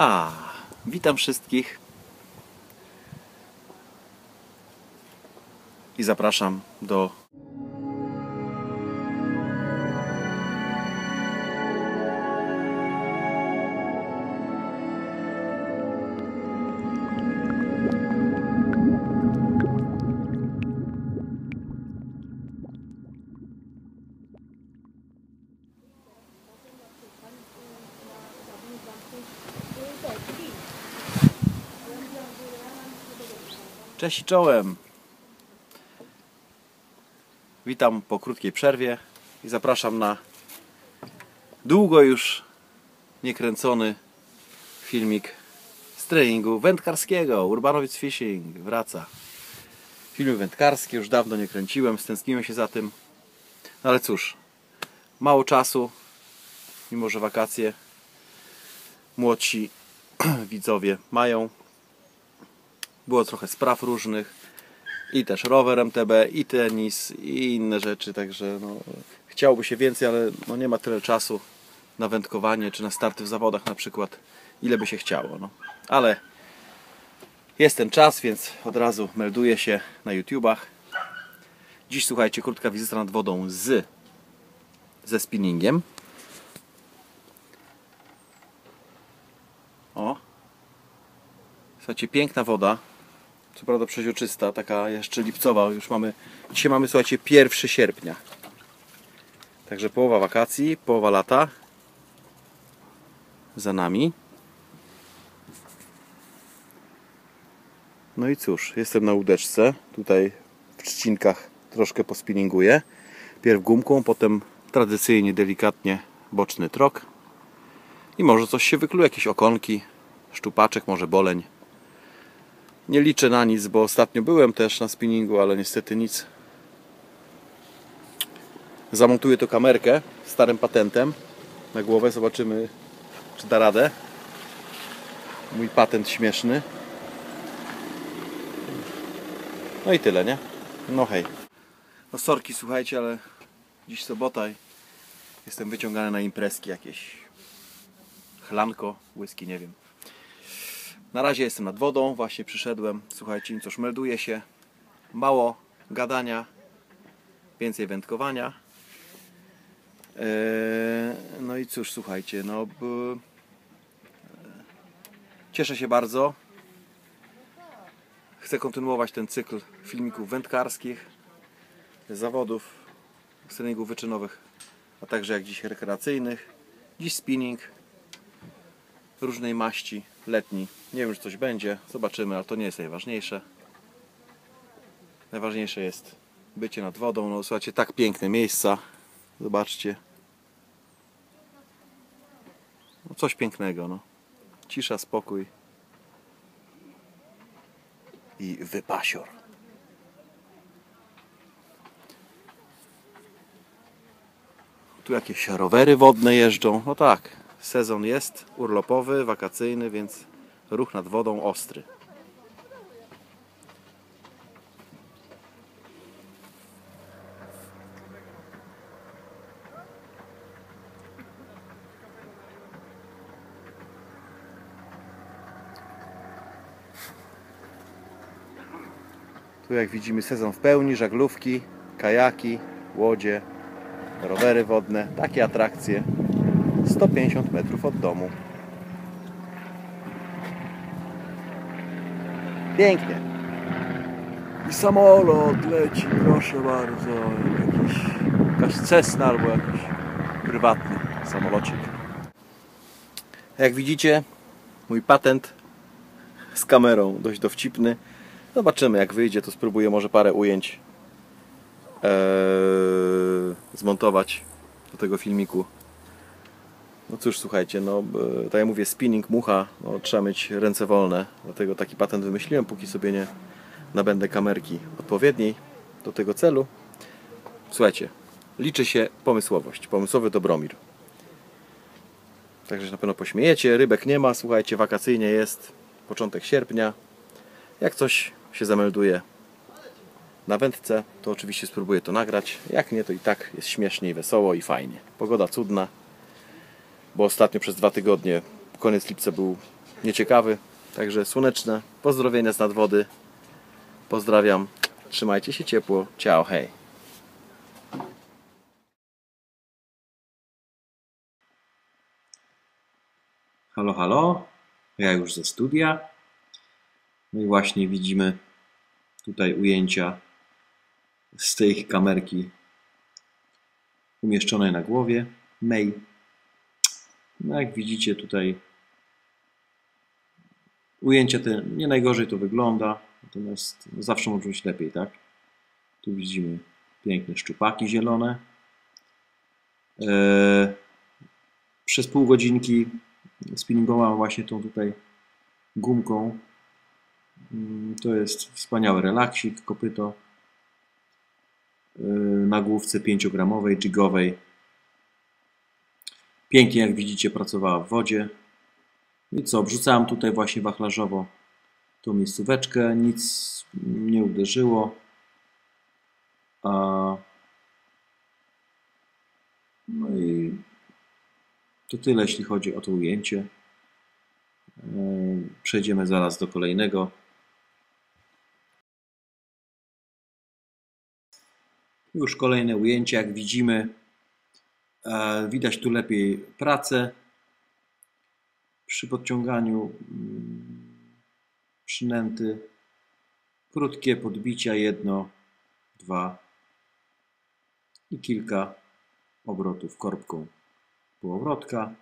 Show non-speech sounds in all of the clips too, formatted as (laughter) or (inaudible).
A, witam wszystkich. I zapraszam do Cześć i czołem. Witam po krótkiej przerwie i zapraszam na długo już niekręcony filmik z treningu wędkarskiego. Urbanowic Fishing wraca. Filmy wędkarskie już dawno nie kręciłem, stęskniłem się za tym. No ale cóż, mało czasu, mimo że wakacje młodsi (clears throat) widzowie mają było trochę spraw różnych i też rower MTB, i tenis, i inne rzeczy, także no, chciałoby się więcej, ale no, nie ma tyle czasu na wędkowanie, czy na starty w zawodach na przykład, ile by się chciało. No. Ale jest ten czas, więc od razu melduję się na YouTubach. Dziś słuchajcie, krótka wizyta nad wodą z ze spinningiem. O, Słuchajcie, piękna woda. Co prawda przeźroczysta, taka jeszcze lipcowa. Już mamy. Dzisiaj mamy, słuchajcie, 1 sierpnia. Także połowa wakacji, połowa lata za nami. No i cóż, jestem na łódeczce. Tutaj w trzcinkach troszkę pospinninguję. Pierw gumką, potem tradycyjnie, delikatnie boczny trok. I może coś się wykluje, jakieś okonki, szczupaczek, może boleń. Nie liczę na nic, bo ostatnio byłem też na spinningu, ale niestety nic. Zamontuję to kamerkę starym patentem na głowę. Zobaczymy, czy da radę. Mój patent śmieszny. No i tyle, nie? No hej. No sorki, słuchajcie, ale dziś sobota jestem wyciągany na imprezki jakieś. Chlanko, whisky, nie wiem. Na razie jestem nad wodą, właśnie przyszedłem. Słuchajcie, nic melduje się. Mało gadania, więcej wędkowania. Eee, no i cóż, słuchajcie, no b... cieszę się bardzo. Chcę kontynuować ten cykl filmików wędkarskich, zawodów, treningów wyczynowych, a także jak dziś rekreacyjnych. Dziś spinning różnej maści, letni. Nie wiem, czy coś będzie, zobaczymy, ale to nie jest najważniejsze. Najważniejsze jest bycie nad wodą. No słuchajcie, tak piękne miejsca. Zobaczcie. No, coś pięknego, no. Cisza, spokój. I wypasior. Tu jakieś rowery wodne jeżdżą. No tak, sezon jest urlopowy, wakacyjny, więc ruch nad wodą ostry. Tu jak widzimy sezon w pełni, żaglówki, kajaki, łodzie, rowery wodne, takie atrakcje 150 metrów od domu. Pięknie. I samolot leci, proszę bardzo. Jakiś, jakaś Cessna albo jakiś prywatny samolocik. Jak widzicie, mój patent z kamerą dość dowcipny. Zobaczymy jak wyjdzie, to spróbuję może parę ujęć ee, zmontować do tego filmiku. No cóż, słuchajcie, no tak jak mówię, spinning, mucha, no, trzeba mieć ręce wolne, dlatego taki patent wymyśliłem, póki sobie nie nabędę kamerki odpowiedniej do tego celu. Słuchajcie, liczy się pomysłowość, pomysłowy Dobromir. Także na pewno pośmiejecie, rybek nie ma, słuchajcie, wakacyjnie jest, początek sierpnia. Jak coś się zamelduje na wędce, to oczywiście spróbuję to nagrać. Jak nie, to i tak jest śmiesznie i wesoło i fajnie. Pogoda cudna bo ostatnio przez dwa tygodnie, koniec lipca był nieciekawy. Także słoneczne pozdrowienia z nadwody. Pozdrawiam. Trzymajcie się ciepło. Ciao, hej. Halo, halo. Ja już ze studia. No i właśnie widzimy tutaj ujęcia z tej kamerki umieszczonej na głowie May. No jak widzicie tutaj ujęcie te nie najgorzej to wygląda, natomiast no zawsze może być lepiej, tak? Tu widzimy piękne szczupaki zielone. Eee, przez pół godzinki spinningowałem właśnie tą tutaj gumką. Mm, To jest wspaniały relaksik, kopyto yy, na główce 5-gramowej, jigowej. Pięknie, jak widzicie, pracowała w wodzie. I co, wrzucałem tutaj właśnie wachlarzowo tą miejscóweczkę, nic nie uderzyło. A... No i to tyle, jeśli chodzi o to ujęcie. Yy, Przejdziemy zaraz do kolejnego. Już kolejne ujęcie, jak widzimy. E, Widać tu lepiej pracę przy podciąganiu mm, przynęty. Krótkie podbicia, jedno, dwa i kilka obrotów korbką półobrotka.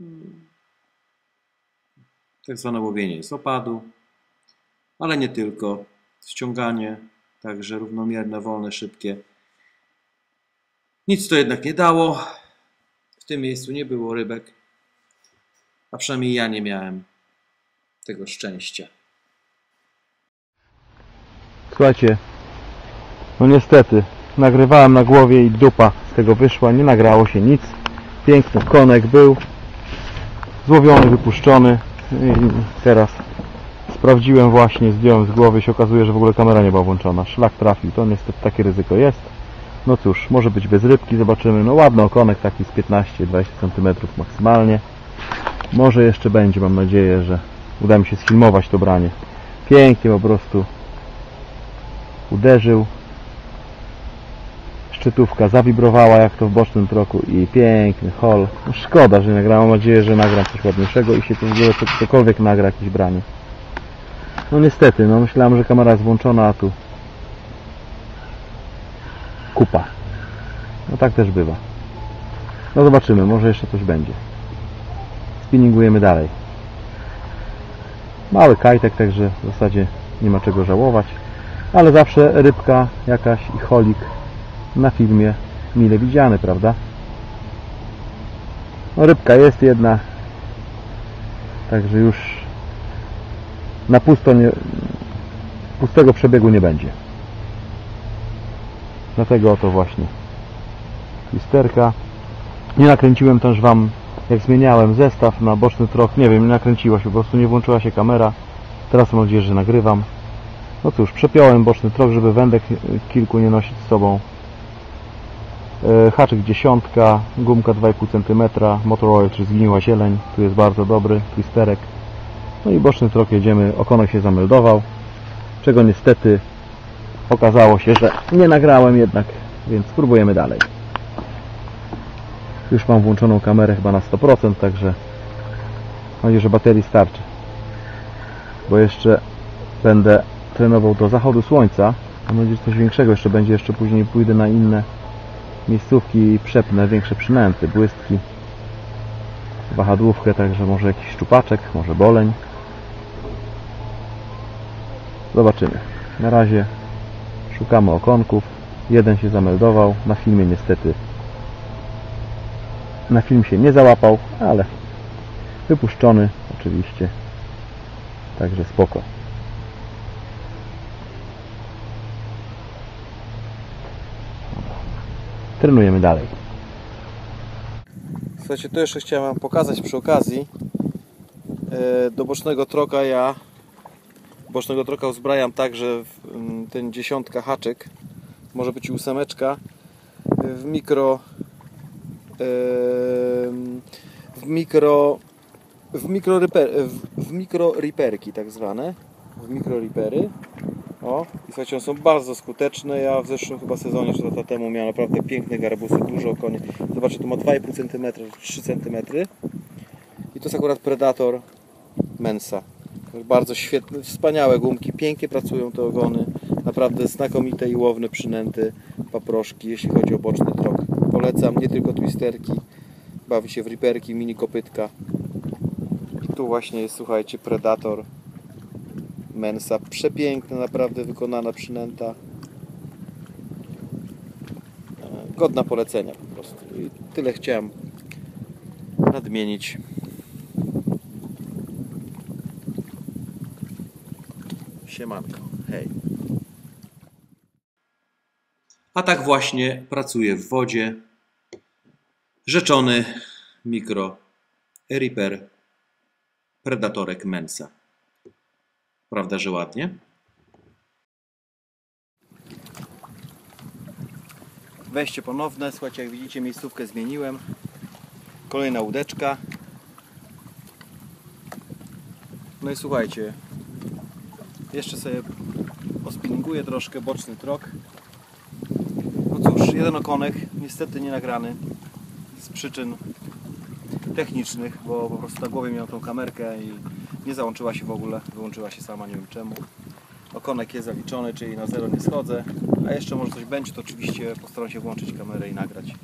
Mm. Tak zwane łowienie z opadu, ale nie tylko. Ściąganie, także równomierne, wolne, szybkie. Nic to jednak nie dało. W tym miejscu nie było rybek, a przynajmniej ja nie miałem tego szczęścia. Słuchajcie, no niestety, nagrywałem na głowie i dupa z tego wyszła, nie nagrało się nic. Piękny konek był, złowiony, wypuszczony i teraz sprawdziłem właśnie, zdjąłem z głowy się okazuje, że w ogóle kamera nie była włączona. Szlak trafił, to niestety takie ryzyko jest. No cóż, może być bez rybki, zobaczymy. No ładny okonek taki z 15-20 cm maksymalnie. Może jeszcze będzie, mam nadzieję, że uda mi się sfilmować to branie. Pięknie po prostu uderzył. Szczytówka zawibrowała jak to w bocznym troku i piękny hol. No szkoda, że nie nagrałem. Mam nadzieję, że nagram coś ładniejszego i się w ogóle co- cokolwiek nagra jakieś branie. No niestety, no myślałem, że kamera jest włączona, a tu kupa. No tak też bywa. No zobaczymy, może jeszcze coś będzie. Spinningujemy dalej. Mały kajtek, także w zasadzie nie ma czego żałować. Ale zawsze rybka jakaś i cholik na filmie mile widziany, prawda? No rybka jest jedna. Także już na pusto nie, pustego przebiegu nie będzie. Dlatego oto właśnie listerka. Nie nakręciłem też Wam, jak zmieniałem zestaw na boczny troch. Nie wiem, nie nakręciła się, po prostu nie włączyła się kamera. Teraz mam nadzieję, że nagrywam. No cóż, przepiąłem boczny troch, żeby wędek kilku nie nosić z sobą. E, Haczyk dziesiątka, gumka 2,5 cm, motor oil, czy zgniła zieleń. Tu jest bardzo dobry, twisterek. No i boczny trok jedziemy, okonek się zameldował. Czego niestety okazało się, że nie nagrałem jednak, więc spróbujemy dalej. Już mam włączoną kamerę chyba na 100%, także mam nadzieję, że baterii starczy. Bo jeszcze będę trenował do zachodu słońca. Mam nadzieję, że coś większego jeszcze będzie. Jeszcze później pójdę na inne miejscówki i przepnę większe przynęty, błystki, wahadłówkę, także może jakiś szczupaczek, może boleń. Zobaczymy. Na razie szukamy okonków. Jeden się zameldował. Na filmie niestety na film się nie załapał, ale wypuszczony oczywiście. Także spoko. Trenujemy dalej. Słuchajcie, tu jeszcze chciałem Wam pokazać przy okazji. e, Do bocznego troka ja bocznego troka uzbrajam tak, że ten dziesiątka haczyk może być i ósemeczka w mikro w mikro w mikroriper, w, w mikroriperki tak zwane, w mikroripery. O, i słuchajcie, one są bardzo skuteczne. Ja w zeszłym chyba sezonie, czy lata temu miałem naprawdę piękne garbusy, dużo konie. Zobaczcie, tu ma 2,5 cm, 3 cm. I to jest akurat Predator Mensa. Bardzo świetne, wspaniałe gumki, pięknie pracują te ogony. Naprawdę znakomite i łowne przynęty, paproszki, jeśli chodzi o boczny trok. Polecam nie tylko twisterki, bawi się w riperki, mini kopytka. I tu właśnie jest, słuchajcie, Predator Mensa. Przepiękna, naprawdę wykonana przynęta. E, Godna polecenia po prostu. I tyle chciałem nadmienić. Siemanko, hej. A tak właśnie pracuje w wodzie rzeczony mikro Reaper Predatorek Mensa. Prawda, że ładnie? Wejście ponowne. Słuchajcie, jak widzicie, miejscówkę zmieniłem. Kolejna łódeczka. No i słuchajcie, jeszcze sobie pospinninguję troszkę boczny trok. Jeden okonek, niestety nie nagrany z przyczyn technicznych, bo po prostu na głowie miał tą kamerkę i nie załączyła się w ogóle, wyłączyła się sama, nie wiem czemu. Okonek jest zaliczony, czyli na zero nie schodzę, a jeszcze może coś będzie, to oczywiście postaram się włączyć kamerę i nagrać.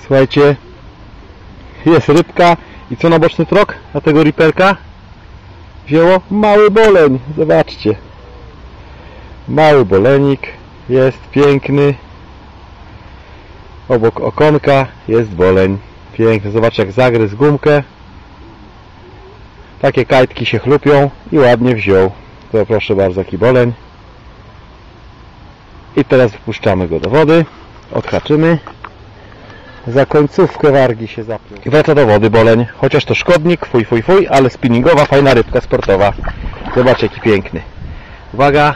Słuchajcie, jest rybka i co na boczny trok na tego riperka wzięło? Mały boleń, zobaczcie. Mały bolenik, jest piękny. Obok okonka jest boleń. Piękny, zobaczcie jak zagryzł gumkę. Takie kajtki się chlupią i ładnie wziął. To proszę bardzo, jaki boleń. I teraz wpuszczamy go do wody. Odhaczymy za końcówkę wargi się zapiął. I wraca do wody boleń. Chociaż to szkodnik, fuj, fuj, fuj, ale spinningowa, fajna rybka sportowa. Zobaczcie jaki piękny. Uwaga.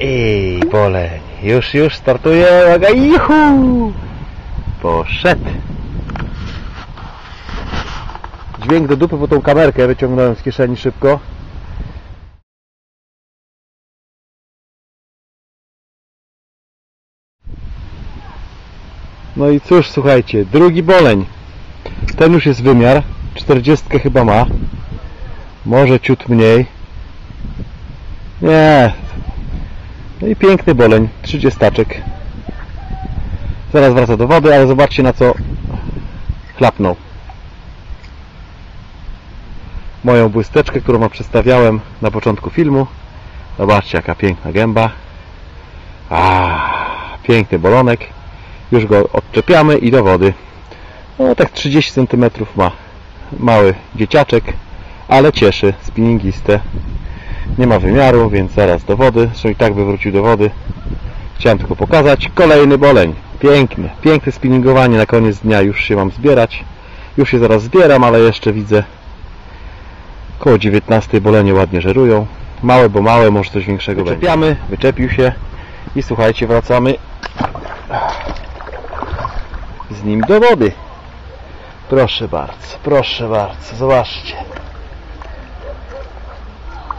I boleń. Już, już startuje. Uwaga, juhu! Poszedł. Dźwięk do dupy, bo tą kamerkę wyciągnąłem z kieszeni szybko. No i cóż, słuchajcie, drugi boleń. Ten już jest wymiar. 40 chyba ma. Może ciut mniej. Nie. No i piękny boleń. 30. Zaraz wraca do wody, ale zobaczcie na co chlapnął. Moją błysteczkę, którą wam przedstawiałem na początku filmu. Zobaczcie jaka piękna gęba. A, piękny bolonek już go odczepiamy i do wody. No tak 30 cm ma mały dzieciaczek ale cieszy spinningistę nie ma wymiaru, więc zaraz do wody. Zresztą i tak by wrócił do wody. Chciałem tylko pokazać kolejny boleń. Piękny, piękne spinningowanie. Na koniec dnia już się mam zbierać. Już się zaraz zbieram, ale jeszcze widzę. Koło 19 bolenie ładnie żerują. Małe, bo małe, może coś większego Wyczepiamy, będzie. wyczepił się. I słuchajcie, wracamy z nim do wody. Proszę bardzo, proszę bardzo, zobaczcie.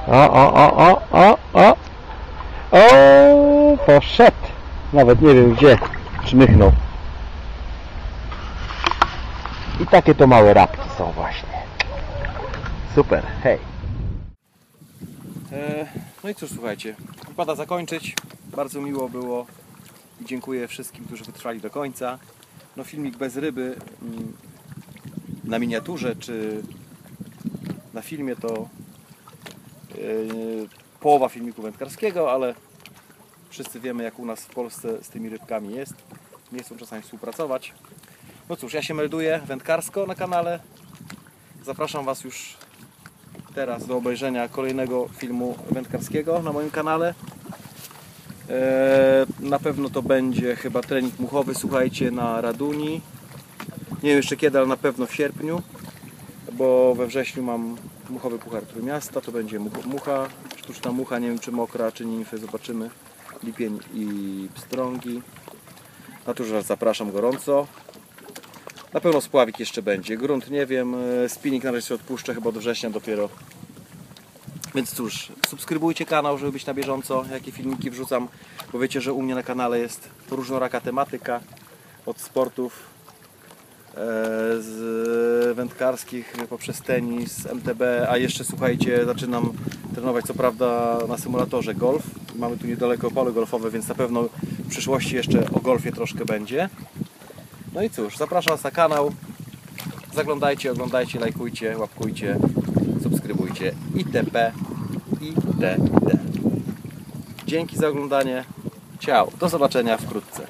O, o, o, o, o, o. O, poszedł. Nawet nie wiem gdzie. Czmychnął. I takie to małe rapki są właśnie. Super, hej. E, No i cóż, słuchajcie, wypada zakończyć. Bardzo miło było i dziękuję wszystkim, którzy wytrwali do końca. No filmik bez ryby mm, na miniaturze czy na filmie to yy, połowa filmiku wędkarskiego, ale wszyscy wiemy jak u nas w Polsce z tymi rybkami jest. Nie chcą czasami współpracować. No cóż, ja się melduję wędkarsko na kanale. Zapraszam Was już teraz do obejrzenia kolejnego filmu wędkarskiego na moim kanale. Eee, Na pewno to będzie chyba trening muchowy, słuchajcie, na Raduni. Nie wiem jeszcze kiedy, ale na pewno w sierpniu, bo we wrześniu mam muchowy puchar Trójmiasta, to będzie mu- mucha, sztuczna mucha, nie wiem czy mokra, czy nimfy, zobaczymy. Lipień i pstrągi. Na to już zapraszam gorąco. Na pewno spławik jeszcze będzie. Grunt nie wiem, e, spinning na razie się odpuszczę chyba do września dopiero. Więc cóż, subskrybujcie kanał, żeby być na bieżąco, jakie filmiki wrzucam, bo wiecie, że u mnie na kanale jest różnoraka tematyka, od sportów e, z wędkarskich poprzez tenis, MTB, a jeszcze słuchajcie, zaczynam trenować co prawda na symulatorze golf. Mamy tu niedaleko pole golfowe, więc na pewno w przyszłości jeszcze o golfie troszkę będzie. No i cóż, zapraszam Was na kanał. Zaglądajcie, oglądajcie, lajkujcie, łapkujcie, subskrybujcie itp. itd. Dzięki za oglądanie. Ciao. Do zobaczenia wkrótce.